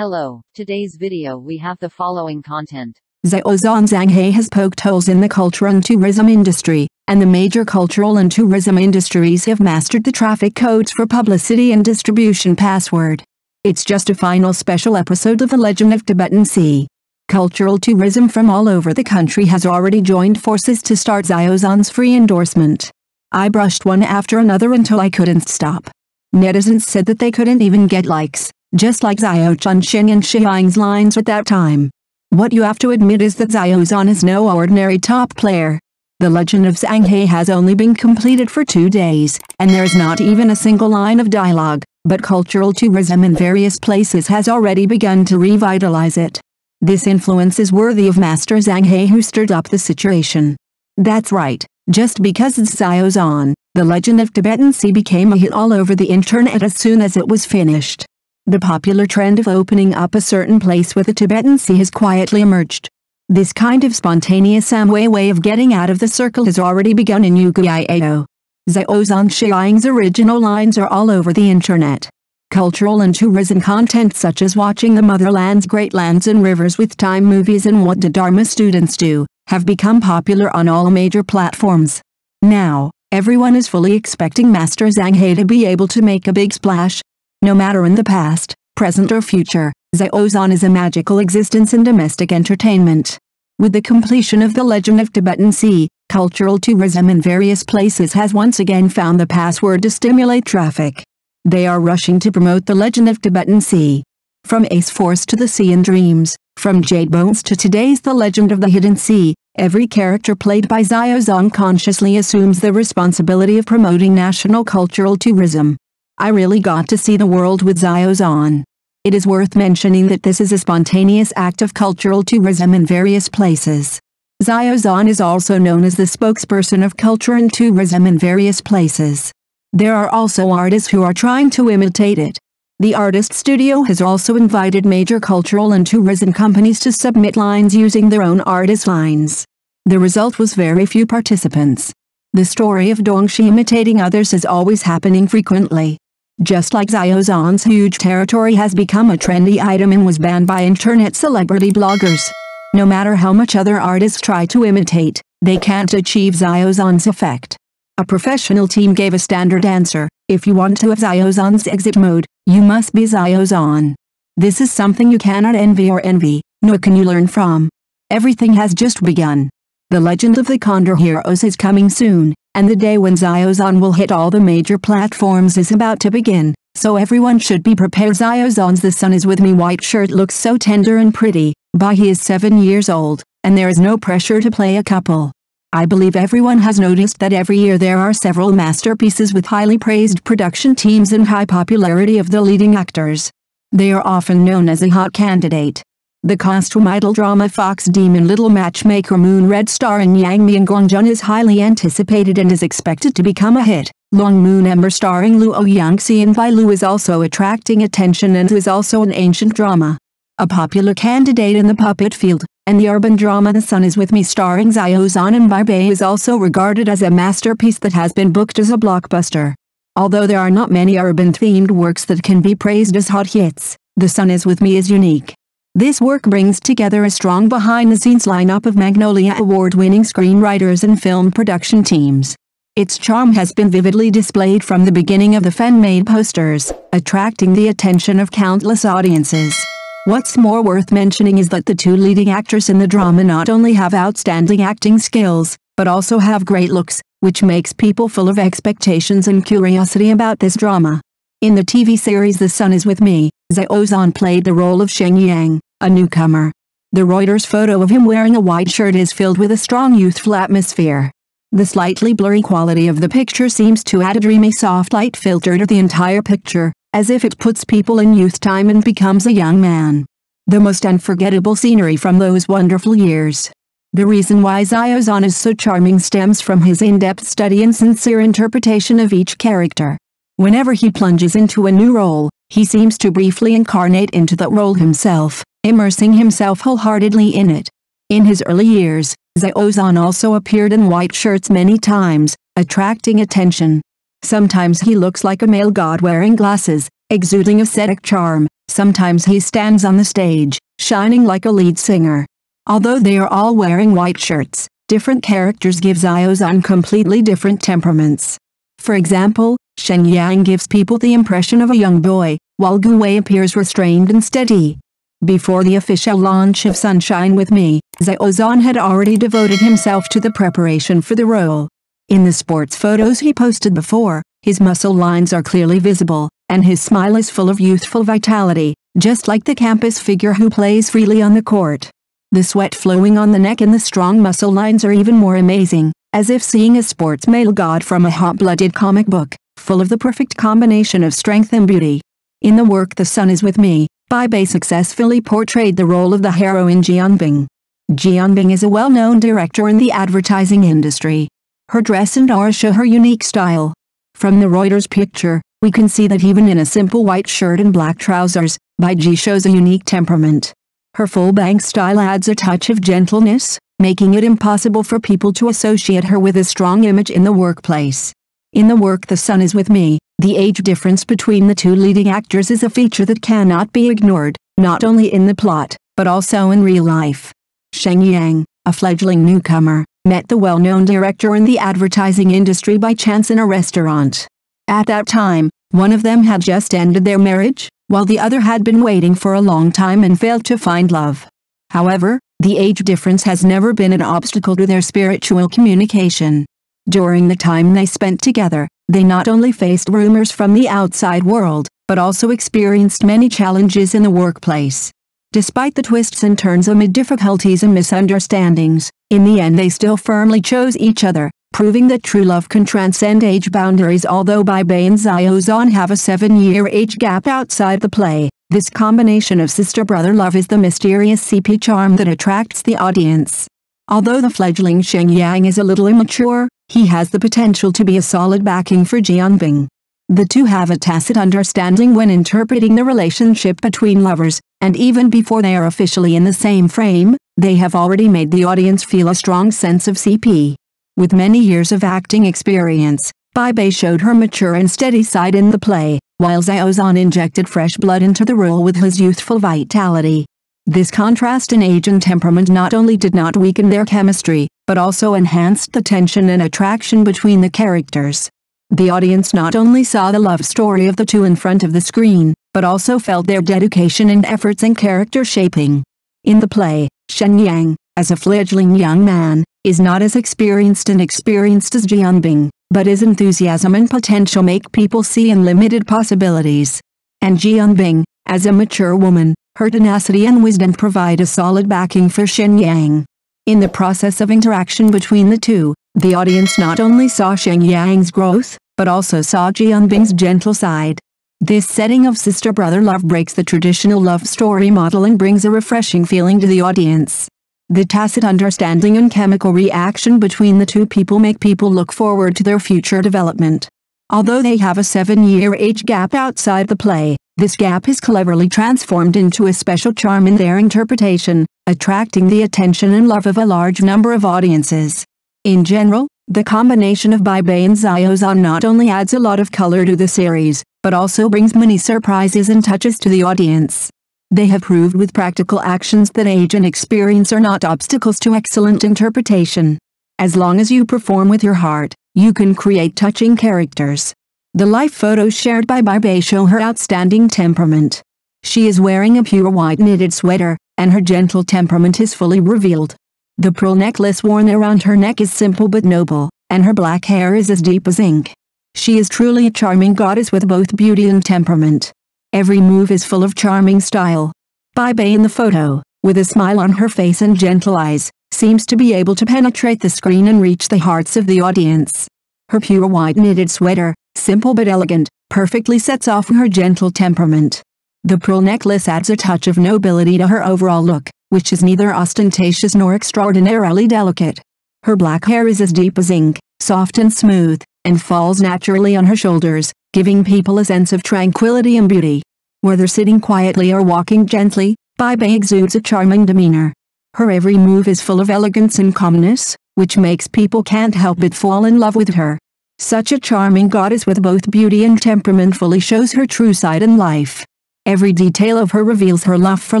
Hello, today's video we have the following content. Xiaozhan Zanghai has poked holes in the culture and tourism industry, and the major cultural and tourism industries have mastered the traffic codes for publicity and distribution password. It's just a final special episode of The Legend of Tibetan Sea. Cultural tourism from all over the country has already joined forces to start Xiaozhan's free endorsement. I brushed one after another until I couldn't stop. Netizens said that they couldn't even get likes, just like Xiao Chunsheng and Xiang's lines at that time. What you have to admit is that Xiaozhan is no ordinary top player. The legend of Zhang Zanghai has only been completed for two days, and there's not even a single line of dialogue, but cultural tourism in various places has already begun to revitalize it. This influence is worthy of Master Zhang Zanghai who stirred up the situation. That's right, just because it's Xiaozhan, the legend of Tibetan Sea became a hit all over the internet as soon as it was finished. The popular trend of opening up a certain place with a Tibetan sea has quietly emerged. This kind of spontaneous Amway way of getting out of the circle has already begun in Ukiyo. Xiaozhan Xiang's original lines are all over the internet. Cultural and tourism content such as watching the motherland's great lands and rivers with time movies and what the Dharma students do, have become popular on all major platforms. Now, everyone is fully expecting Master Zanghai to be able to make a big splash, no matter in the past, present or future, Xiaozhan is a magical existence in domestic entertainment. With the completion of the legend of Tibetan Sea, cultural tourism in various places has once again found the password to stimulate traffic. They are rushing to promote the legend of Tibetan Sea. From Ace Force to the Sea in Dreams, from Jade Bones to today's The Legend of the Hidden Sea, every character played by Xiaozhan consciously assumes the responsibility of promoting national cultural tourism. I really got to see the world with Xiaozhan. It is worth mentioning that this is a spontaneous act of cultural tourism in various places. Xiaozhan is also known as the spokesperson of culture and tourism in various places. There are also artists who are trying to imitate it. The artist studio has also invited major cultural and tourism companies to submit lines using their own artist lines. The result was very few participants. The story of Dongxi imitating others is always happening frequently. Just like Xiaozhan's huge territory has become a trendy item and was banned by internet celebrity bloggers. No matter how much other artists try to imitate, they can't achieve Xiaozhan's effect. A professional team gave a standard answer, if you want to have Xiaozhan's exit mode, you must be Xiaozhan. This is something you cannot envy or envy, nor can you learn from. Everything has just begun. The legend of the Condor Heroes is coming soon, and the day when Xiaozhan will hit all the major platforms is about to begin, so everyone should be prepared Xiaozhan's The Sun is With Me white shirt looks so tender and pretty, but he is 7 years old, and there is no pressure to play a couple. I believe everyone has noticed that every year there are several masterpieces with highly praised production teams and high popularity of the leading actors. They are often known as a hot candidate. The costume idol drama Fox Demon Little Matchmaker Moon Red Star and Yang Mi and Gongjun is highly anticipated and is expected to become a hit. Long Moon Ember starring Luo Yunxi and Bai Lu is also attracting attention and is also an ancient drama. A popular candidate in the puppet field, and the urban drama The Sun is With Me starring Xiaozhan and Bai Bei is also regarded as a masterpiece that has been booked as a blockbuster. Although there are not many urban-themed works that can be praised as hot hits, The Sun is With Me is unique. This work brings together a strong behind-the-scenes lineup of Magnolia Award-winning screenwriters and film production teams. Its charm has been vividly displayed from the beginning of the fan-made posters, attracting the attention of countless audiences. What's more worth mentioning is that the two leading actors in the drama not only have outstanding acting skills, but also have great looks, which makes people full of expectations and curiosity about this drama. In the TV series The Sun is With Me, Xiaozhan played the role of Shen Yang, a newcomer. The Reuters photo of him wearing a white shirt is filled with a strong youthful atmosphere. The slightly blurry quality of the picture seems to add a dreamy soft light filter to the entire picture, as if it puts people in youth time and becomes a young man. The most unforgettable scenery from those wonderful years. The reason why Xiaozhan is so charming stems from his in-depth study and sincere interpretation of each character. Whenever he plunges into a new role, he seems to briefly incarnate into that role himself, immersing himself wholeheartedly in it. In his early years, Xiaozhan also appeared in white shirts many times, attracting attention. Sometimes he looks like a male god wearing glasses, exuding ascetic charm, Sometimes he stands on the stage, shining like a lead singer. Although they are all wearing white shirts, different characters give Xiaozhan completely different temperaments. For example, Shen Yang gives people the impression of a young boy, while Gu Wei appears restrained and steady. Before the official launch of Sunshine with Me, Xiaozhan had already devoted himself to the preparation for the role. In the sports photos he posted before, his muscle lines are clearly visible, and his smile is full of youthful vitality, just like the campus figure who plays freely on the court. The sweat flowing on the neck and the strong muscle lines are even more amazing, as if seeing a sports male god from a hot-blooded comic book, full of the perfect combination of strength and beauty. In the work The Sun is With Me, Bai Bei successfully portrayed the role of the heroine Jianbing. Jianbing is a well-known director in the advertising industry, her dress and aura show her unique style. From the Reuters picture, we can see that even in a simple white shirt and black trousers, Bai Ji shows a unique temperament. Her full bank style adds a touch of gentleness, making it impossible for people to associate her with a strong image in the workplace. In the work The Sun is With Me, the age difference between the two leading actors is a feature that cannot be ignored, not only in the plot, but also in real life. Shen Yang, a fledgling newcomer, met the well-known director in the advertising industry by chance in a restaurant. At that time, one of them had just ended their marriage, while the other had been waiting for a long time and failed to find love. However, the age difference has never been an obstacle to their spiritual communication. During the time they spent together, they not only faced rumors from the outside world, but also experienced many challenges in the workplace. Despite the twists and turns amid difficulties and misunderstandings, in the end they still firmly chose each other, proving that true love can transcend age boundaries although Bai Bei and Xiaozhan have a seven-year age gap outside the play. This combination of sister-brother love is the mysterious CP charm that attracts the audience. Although the fledgling Shen Yang is a little immature, he has the potential to be a solid backing for Jianbing. The two have a tacit understanding when interpreting the relationship between lovers, and even before they are officially in the same frame, they have already made the audience feel a strong sense of CP. With many years of acting experience, Bai Bei showed her mature and steady side in the play, while Xiaozhan injected fresh blood into the role with his youthful vitality. This contrast in age and temperament not only did not weaken their chemistry, but also enhanced the tension and attraction between the characters. The audience not only saw the love story of the two in front of the screen, but also felt their dedication and efforts in character shaping. In the play, Shen Yang, as a fledgling young man, is not as experienced and experienced as Jianbing, but his enthusiasm and potential make people see unlimited possibilities. And Jianbing, as a mature woman, her tenacity and wisdom provide a solid backing for Shen Yang. In the process of interaction between the two, the audience not only saw Shen Yang's growth, but also saw Jianbing's gentle side. This setting of sister-brother love breaks the traditional love story model and brings a refreshing feeling to the audience. The tacit understanding and chemical reaction between the two people make people look forward to their future development. Although they have a seven-year age gap outside the play, this gap is cleverly transformed into a special charm in their interpretation, attracting the attention and love of a large number of audiences. In general, the combination of Bai Bei and Xiaozhan not only adds a lot of color to the series, but also brings many surprises and touches to the audience. They have proved with practical actions that age and experience are not obstacles to excellent interpretation. As long as you perform with your heart, you can create touching characters. The life photos shared by Bai show her outstanding temperament. She is wearing a pure white knitted sweater, and her gentle temperament is fully revealed. The pearl necklace worn around her neck is simple but noble, and her black hair is as deep as ink. She is truly a charming goddess with both beauty and temperament. Every move is full of charming style. Bai Bei in the photo, with a smile on her face and gentle eyes, seems to be able to penetrate the screen and reach the hearts of the audience. Her pure white knitted sweater, simple but elegant, perfectly sets off her gentle temperament. The pearl necklace adds a touch of nobility to her overall look, which is neither ostentatious nor extraordinarily delicate. Her black hair is as deep as ink, soft and smooth, and falls naturally on her shoulders, giving people a sense of tranquility and beauty. Whether sitting quietly or walking gently, Bai Bei exudes a charming demeanor. Her every move is full of elegance and calmness, which makes people can't help but fall in love with her. Such a charming goddess with both beauty and temperament fully shows her true side in life. Every detail of her reveals her love for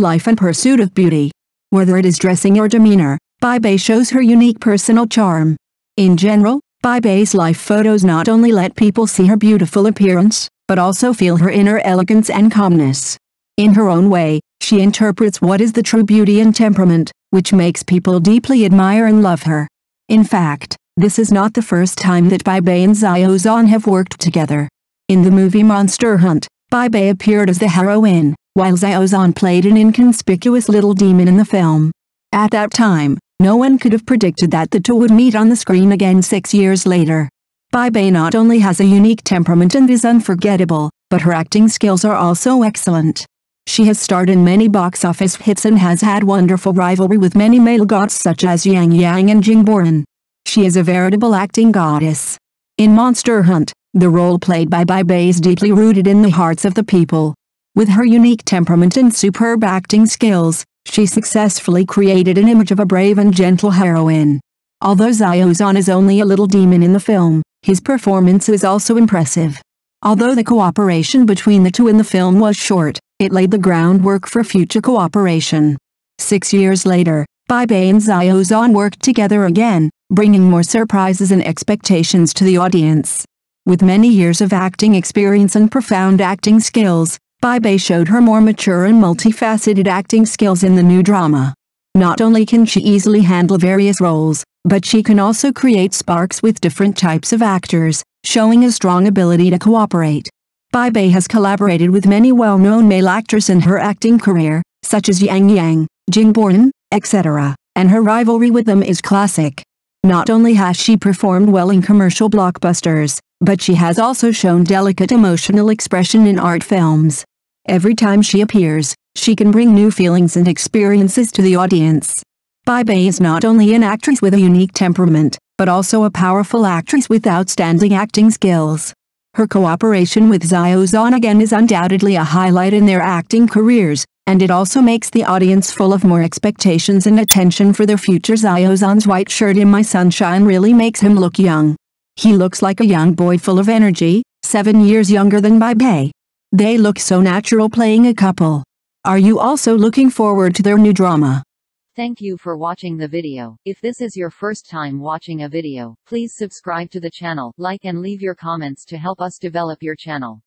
life and pursuit of beauty. Whether it is dressing or demeanor, Bai Bei shows her unique personal charm. In general, Bai Bei's life photos not only let people see her beautiful appearance, but also feel her inner elegance and calmness. In her own way, she interprets what is the true beauty and temperament, which makes people deeply admire and love her. In fact, this is not the first time that Bai Bei and Xiao Zhan have worked together. In the movie Monster Hunt, Bai Bei appeared as the heroine, while Xiao Zhan played an inconspicuous little demon in the film. At that time, no one could have predicted that the two would meet on the screen again six years later. Bai Bei not only has a unique temperament and is unforgettable, but her acting skills are also excellent. She has starred in many box office hits and has had wonderful rivalry with many male gods such as Yang Yang and Jing Boran. She is a veritable acting goddess. In Monster Hunt, the role played by Bai Bai is deeply rooted in the hearts of the people. With her unique temperament and superb acting skills, she successfully created an image of a brave and gentle heroine. Although Xiao Zhan is only a little demon in the film, his performance is also impressive. Although the cooperation between the two in the film was short, it laid the groundwork for future cooperation. Six years later, Bai Bei and Xiao worked together again, bringing more surprises and expectations to the audience. With many years of acting experience and profound acting skills, Bai Bei showed her more mature and multifaceted acting skills in the new drama. Not only can she easily handle various roles, but she can also create sparks with different types of actors, showing a strong ability to cooperate. Bai Bei has collaborated with many well-known male actors in her acting career, such as Yang Yang, Jing Boran, etc., and her rivalry with them is classic. Not only has she performed well in commercial blockbusters, but she has also shown delicate emotional expression in art films. Every time she appears, she can bring new feelings and experiences to the audience. Bai Bei is not only an actress with a unique temperament, but also a powerful actress with outstanding acting skills. Her cooperation with Zhan again is undoubtedly a highlight in their acting careers, and it also makes the audience full of more expectations and attention for their future Xiao Zhan's white shirt in My Sunshine really makes him look young. He looks like a young boy full of energy, seven years younger than Bai Bei. They look so natural playing a couple. Are you also looking forward to their new drama? Thank you for watching the video. If this is your first time watching a video, please subscribe to the channel, like and leave your comments to help us develop your channel.